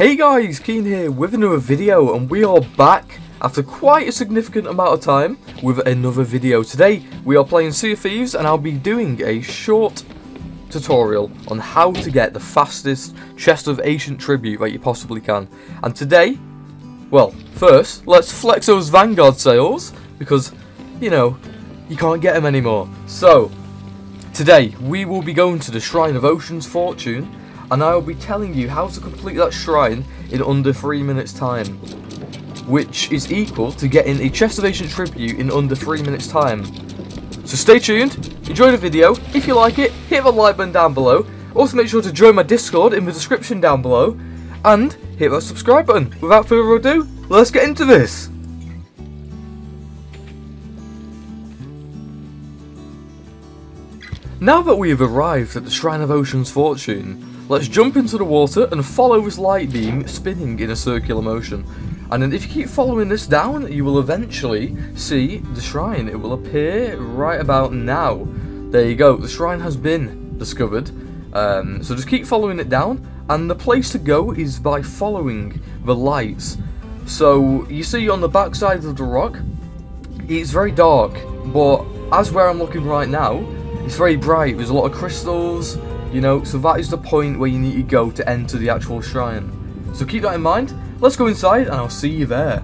Hey guys, Kian here with another video and we are back after quite a significant amount of time with another video. Today we are playing Sea of Thieves and I'll be doing a short tutorial on how to get the fastest chest of ancient tribute that you possibly can. And today, well, first, let's flex those Vanguard sails because, you know, you can't get them anymore. So, today we will be going to the Shrine of Ocean's Fortune and I will be telling you how to complete that shrine in under 3 minutes time. Which is equal to getting a chest of ancient tribute in under 3 minutes time. So stay tuned, enjoy the video, if you like it, hit the like button down below, also make sure to join my Discord in the description down below, and hit that subscribe button. Without further ado, let's get into this! Now that we have arrived at the Shrine of Ocean's Fortune, let's jump into the water and follow this light beam spinning in a circular motion. And then if you keep following this down, you will eventually see the shrine. It will appear right about now. There you go, the shrine has been discovered. Um, so just keep following it down, and the place to go is by following the lights. So you see on the back side of the rock, it's very dark, but as where I'm looking right now, it's very bright. There's a lot of crystals, you know, so that is the point where you need to go to enter the actual shrine. So keep that in mind. Let's go inside and I'll see you there.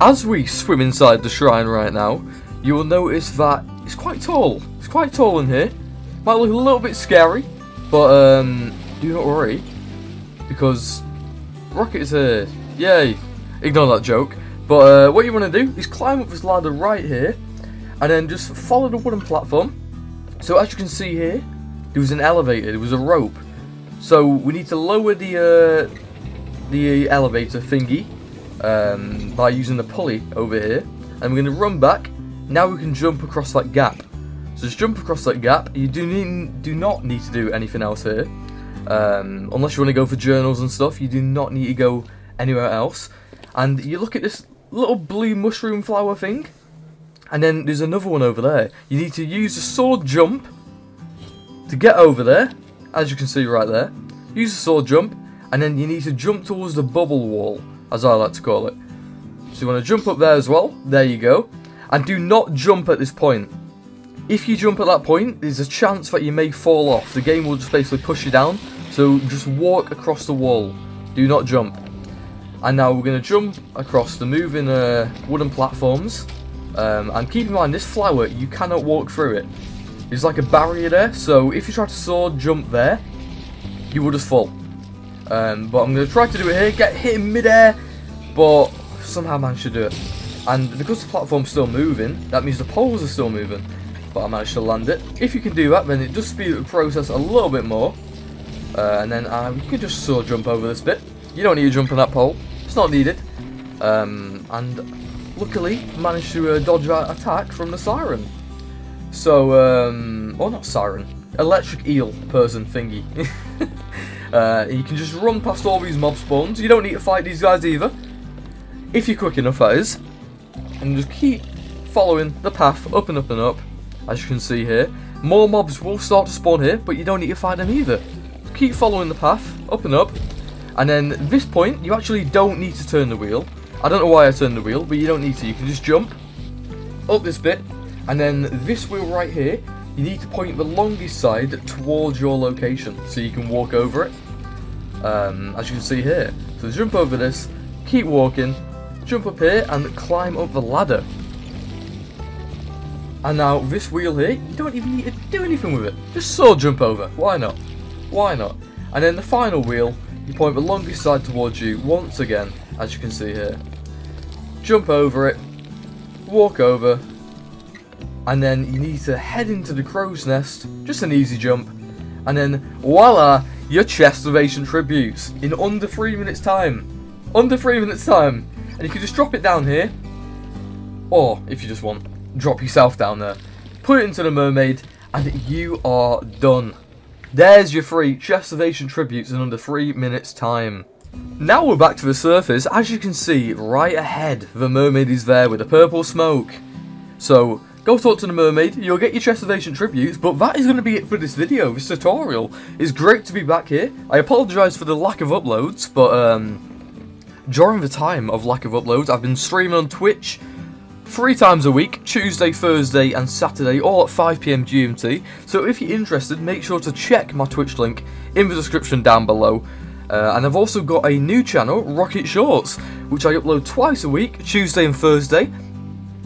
As we swim inside the shrine right now, you will notice that it's quite tall. It's quite tall in here. Might look a little bit scary, but um, do not worry, because Rocket is here. Yay! Ignore that joke. But uh, what you want to do is climb up this ladder right here, and then just follow the wooden platform. So as you can see here, there was an elevator, there was a rope. So we need to lower the uh, the elevator thingy um, by using the pulley over here. And we're going to run back. Now we can jump across that gap. So just jump across that gap. You do, need, do not need to do anything else here. Um, unless you want to go for journals and stuff. You do not need to go anywhere else. And you look at this little blue mushroom flower thing. And then there's another one over there. You need to use the sword jump to get over there. As you can see right there. Use the sword jump and then you need to jump towards the bubble wall, as I like to call it. So you want to jump up there as well, there you go, and do not jump at this point. If you jump at that point, there's a chance that you may fall off. The game will just basically push you down, so just walk across the wall. Do not jump. And now we're going to jump across the moving uh, wooden platforms. Um, and keep in mind, this flower, you cannot walk through it. There's like a barrier there, so if you try to sword jump there, you will just fall. Um, but I'm going to try to do it here, get hit in midair, but somehow managed to do it. And because the platform's still moving, that means the poles are still moving. But I managed to land it. If you can do that, then it does speed up the process a little bit more. Uh, and then uh, you can just sort of jump over this bit. You don't need to jump on that pole. It's not needed. Um, and luckily, managed to uh, dodge that attack from the siren. So, um, or not siren, electric eel person thingy. Uh, you can just run past all these mob spawns. You don't need to fight these guys either. If you're quick enough, that is. And just keep following the path up and up and up. As you can see here. More mobs will start to spawn here, but you don't need to fight them either. Keep following the path, up and up. And then at this point, you actually don't need to turn the wheel. I don't know why I turned the wheel, but you don't need to. You can just jump up this bit. And then this wheel right here, you need to point the longest side towards your location so you can walk over it um, as you can see here. So jump over this, keep walking, jump up here and climb up the ladder. And now this wheel here, you don't even need to do anything with it. Just sword jump over. Why not? Why not? And then the final wheel, you point the longest side towards you once again, as you can see here. Jump over it, walk over, and then you need to head into the crow's nest, just an easy jump, and then voila, your chest of ancient tributes in under three minutes time. Under three minutes time. And you can just drop it down here. Or, if you just want, drop yourself down there. Put it into the mermaid and you are done. There's your free chest of ancient tributes in under three minutes time. Now we're back to the surface. As you can see, right ahead, the mermaid is there with the purple smoke. So, go talk to the mermaid, you'll get your chest of ancient tributes, but that is going to be it for this video, this tutorial. It's great to be back here. I apologise for the lack of uploads, but um, during the time of lack of uploads, I've been streaming on Twitch three times a week, Tuesday, Thursday and Saturday, all at 5pm GMT. So if you're interested, make sure to check my Twitch link in the description down below. Uh, and I've also got a new channel, Rocket Shorts, which I upload twice a week, Tuesday and Thursday,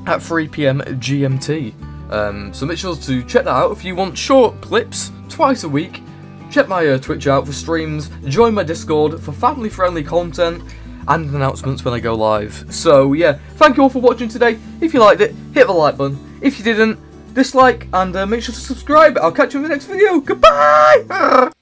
at 3pm GMT. Um, so make sure to check that out if you want short clips twice a week. Check my uh, Twitch out for streams, join my Discord for family friendly content, and announcements when I go live. So yeah, thank you all for watching today. If you liked it, hit the like button. If you didn't, dislike, and uh, make sure to subscribe. I'll catch you in the next video. Goodbye!